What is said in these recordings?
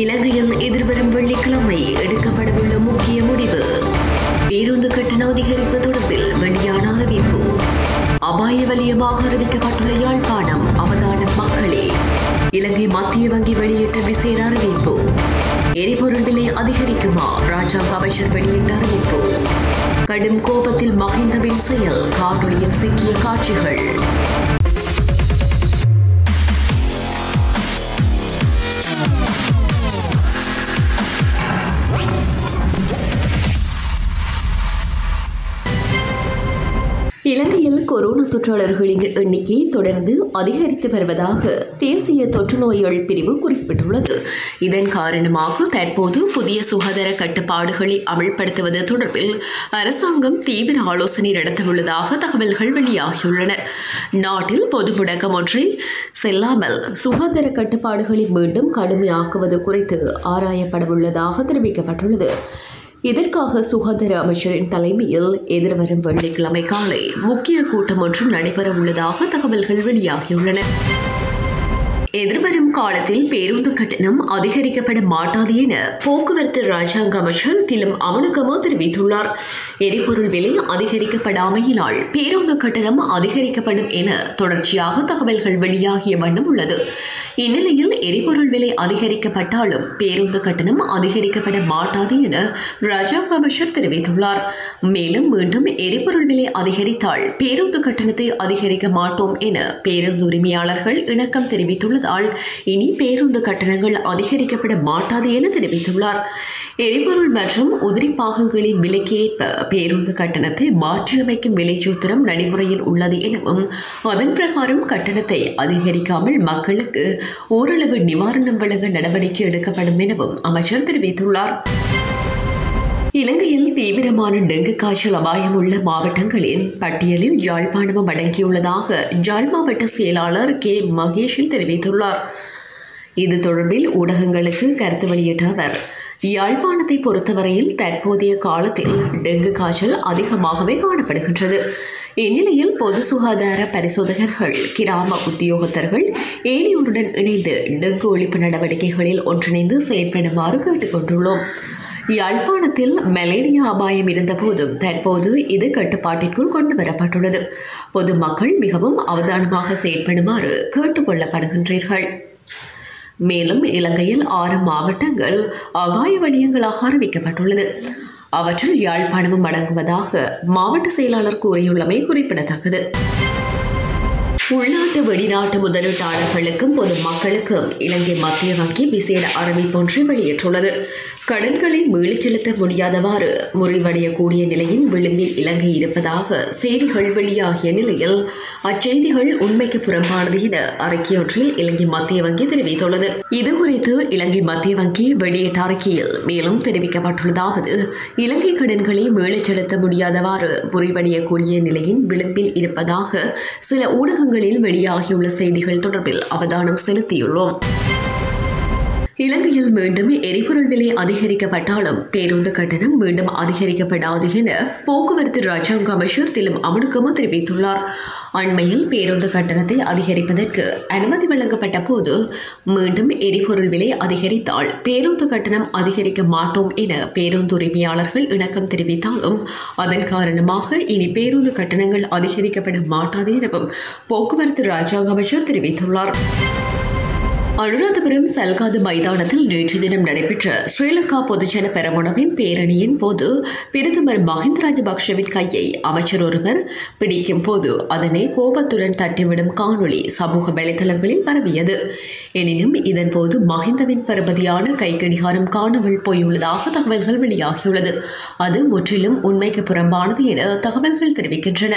இலங்கையில் எதிர்வரும் வெள்ளிக்கிழமை எடுக்கப்படவுள்ள முக்கிய முடிவு. பேருந்து கட்டண அதிகரிப்பு தொடர்பில் வெளியான அறிவிப்பு. அபாய வலியமாக அறிவிக்கப்பட்டுள்ள யாழ்ப்பாணம் அவதான மக்களே இலங்கை மத்திய வங்கி வெளியிட்ட விசேட அறிவிப்பு. எரிபொருள் விலை அதிகரிக்குமா? ராஜாங்க அமைச்சர் வெளியிட்ட அறிவிப்பு. கடும் கோபத்தில் மகிந்தவின் செயல் காணொலியில் சிக்கிய காட்சிகள். இலங்கையில் கொரோனா தொற்றாளர்களின் எண்ணிக்கை தொடர்ந்து அதிகரித்து வருவதாக தேசிய தொற்று நோய்கள் பிரிவு குறிப்பிட்டுள்ளது. இதன் காரணமாக தற்போது புதிய சுகாதார கட்டுப்பாடுகளை அமல்படுத்துவது தொடர்பில் அரசாங்கம் தீவிர ஆலோசனை நடத்தவுள்ளதாக தகவல்கள் வெளியாகியுள்ளன. நாட்டில் பொது முடக்கம் ஒன்றை செல்லாமல் சுகாதார கட்டுப்பாடுகளை மீண்டும் கடுமையாக்குவது குறித்து ஆராயப்படவுள்ளதாக தெரிவிக்கப்பட்டுள்ளது. இதற்காக சுகாதார அமைச்சரின் தலைமையில் எதிர்வரும் வெள்ளிக்கிழமை காலை முக்கிய கூட்டம் ஒன்று நடைபெற உள்ளதாக தகவல்கள் வெளியாகியுள்ளன. எதிர்வரும் காலத்தில் பேருந்து கட்டணம் அதிகரிக்கப்பட மாட்டாது என போக்குவரத்து ராஜாங்க அமைச்சர் திலும் அமனுகமோ தெரிவித்துள்ளார். எரிபொருள் விலை அதிகரிக்கப்படாமையினால் பேருந்து கட்டணம் அதிகரிக்கப்படும் என தொடர்ச்சியாக தகவல்கள் வெளியாகிய வண்ணம் உள்ளது. இந்நிலையில் எரிபொருள் விலை அதிகரிக்கப்பட்டாலும் பேருந்து கட்டணம் அதிகரிக்கப்பட மாட்டாது என ராஜாங்க அமைச்சர் தெரிவித்துள்ளார். மேலும் மீண்டும் எரிபொருள் விலை அதிகரித்தால் பேருந்து கட்டணத்தை அதிகரிக்க மாட்டோம் என பேருந்து உரிமையாளர்கள் இணக்கம் தெரிவித்துள்ளதால் இனி பேருந்து கட்டணங்கள் அதிகரிக்கப்பட மாட்டாது என தெரிவித்துள்ளார். எரிபொருள் மற்றும் உதிரி பாகங்களின் விலைக்கேற்ப பேருந்து கட்டணத்தை மாற்றியமைக்கும் விலை சூத்திரம் நடைமுறையில் உள்ளது எனவும் அதன் பிரகாரம் கட்டணத்தை அதிகரிக்காமல் மக்களுக்கு ஓரளவு நிவாரணம் வழங்க நடவடிக்கை எடுக்கப்படும் எனவும் அமைச்சர் தெரிவித்துள்ளார். இலங்கையில் தீவிரமான டெங்கு காய்ச்சல் அபாயம் உள்ள மாவட்டங்களின் பட்டியலில் யாழ்ப்பாணமும் அடங்கியுள்ளதாக யாழ் மாவட்ட செயலாளர் கே. மகேஷன் தெரிவித்துள்ளார். இது தொடர்பில் ஊடகங்களுக்கு கருத்து வெளியிட்ட அவர் யாழ்ப்பாணத்தை பொறுத்தவரையில் தற்போதைய காலத்தில் டெங்கு காய்ச்சல் அதிகமாகவே காணப்படுகின்றது. இந்நிலையில் பொது சுகாதார பரிசோதகர்கள் கிராம உத்தியோகத்தர்கள் ஏனையோருடன் இணைந்து டெங்கு ஒழிப்பு நடவடிக்கைகளில் ஒன்றிணைந்து செயற்படுமாறு கேட்டுக்கொண்டுள்ளோம். யாழ்ப்பாணத்தில் மலேரியா அபாயம் இருந்தபோதும் தற்போது இது கட்டுப்பாட்டிற்குள் கொண்டு வரப்பட்டுள்ளது பொதுமக்கள் மிகவும் அவதானமாக செயற்படுமாறு கேட்டுக்கொள்ளப்படுகின்றீர்கள். மேலும் இலங்கையில் ஆறு மாவட்டங்கள் அபாய வலயங்களாக அறிவிக்கப்பட்டுள்ளது. அவற்றில் யாழ்ப்பாணமும் அடங்குவதாக மாவட்ட செயலாளர் கூறியுள்ளமை குறிப்பிடத்தக்கது. உள்நாட்டு வெளிநாட்டு முதலீட்டாளர்களுக்கும் பொதுமக்களுக்கும் இலங்கை மத்திய வங்கி விசேட அறிவிப்பொன்றை வெளியிட்டுள்ளது. கடன்களை மீளச் செலுத்த முடியாதவாறு முறிவடையக்கூடிய நிலையின் விளிம்பில் இலங்கை இருப்பதாக செய்திகள் வெளியாகிய நிலையில் அச்செய்திகள் உண்மைக்கு புறம்பானது என அறிக்கையொன்றில் இலங்கை மத்திய வங்கி தெரிவித்துள்ளது. இதுகுறித்து இலங்கை மத்திய வங்கி வெளியிட்ட அறிக்கையில் மேலும் தெரிவிக்கப்பட்டுள்ளதாவது இலங்கை கடன்களை மீளச் செலுத்த முடியாதவாறு முறிவடையக்கூடிய நிலையின் விளிம்பில் இருப்பதாக சில ஊடகங்கள் ஊடகங்களில் வெளியாகியுள்ள செய்திகள் தொடர்பில் அவதானம் செலுத்தியுள்ளோம். இலங்கையில் மீண்டும் எரிபொருள் விலை அதிகரிக்கப்பட்டாலும் பேருந்து கட்டணம் மீண்டும் அதிகரிக்கப்படாது என போக்குவரத்து ராஜாங்க அமைச்சர் திலும் அமனுக்கம தெரிவித்துள்ளார். அண்மையில் பேருந்து கட்டணத்தை அதிகரிப்பதற்கு அனுமதி வழங்கப்பட்ட போது மீண்டும் எரிபொருள் விலை அதிகரித்தால் பேருந்து கட்டணம் அதிகரிக்க மாட்டோம் என பேருந்து உரிமையாளர்கள் இணக்கம் தெரிவித்தாலும் அதன் காரணமாக இனி பேருந்து கட்டணங்கள் அதிகரிக்கப்பட மாட்டாது எனவும் போக்குவரத்து ராஜாங்க அமைச்சர் தெரிவித்துள்ளார். அனுராதபுரம் சல்காது மைதானத்தில் நேற்று தினம் நடைபெற்ற ஸ்ரீலங்கா பொதுஜன பெரமுனவின் பேரணியின் போது பிரதமர் மஹிந்த ராஜபக்ஷவின் கையை அமைச்சர் ஒருவர் பிடிக்கும் போது அதனை கோபத்துடன் தட்டிவிடும் காணொளி சமூக வலைதளங்களில் பரவியது. எனினும் இதன்போது மஹிந்தவின் பருமதியான கைக்கடிகாரம் காணாமல் போயுள்ளதாக தகவல்கள் வெளியாகியுள்ளது. அது முற்றிலும் உண்மைக்கு புறம்பானது என தகவல்கள் தெரிவிக்கின்றன.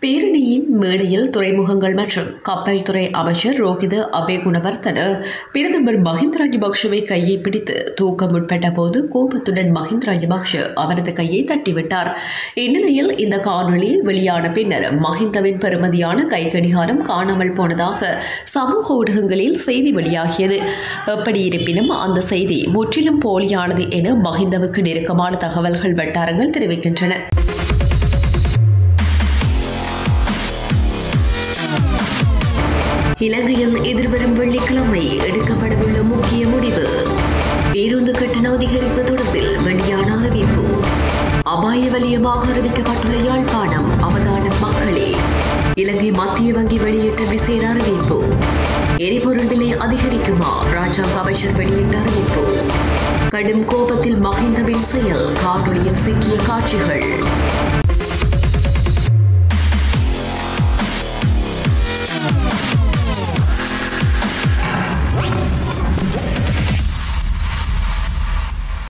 பேரணியின் மேடையில் துறைமுகங்கள் மற்றும் கப்பல் துறை அமைச்சர் ரோஹித அபே குணவர்த்தன பிரதமர் மஹிந்த ராஜபக்ஷவை கையை பிடித்து தூக்க முற்பட்ட போது கோபத்துடன் மஹிந்த ராஜபக்ஷ அவரது கையை தட்டிவிட்டார். இந்நிலையில் இந்த காணொளி வெளியான பின்னர் மஹிந்தவின் பெருமதியான கைக்கடிகாரம் காணாமல் போனதாக சமூக ஊடகங்களில் செய்தி வெளியாகியது. எப்படி இருப்பினும் அந்த செய்தி முற்றிலும் போலியானது என மஹிந்தவுக்கு நெருக்கமான தகவல்கள் வட்டாரங்கள் தெரிவிக்கின்றன. இலங்கையில் எதிர்வரும் வெள்ளிக்கிழமை எடுக்கப்படவுள்ள முக்கிய முடிவு. பேருந்து கட்டண அதிகரிப்பு தொடர்பில் வெளியான அறிவிப்பு. அபாய வலியமாக அறிவிக்கப்பட்டுள்ள யாழ்ப்பாணம் அவதான மக்களே இலங்கை மத்திய வங்கி வெளியிட்ட விசேட அறிவிப்பு. எரிபொருள் விலை அதிகரிக்குமா? ராஜாங்க அமைச்சர் வெளியிட்ட அறிவிப்பு. கடும் கோபத்தில் மகிந்தவின் செயல் காணொலியில் சிக்கிய காட்சிகள்.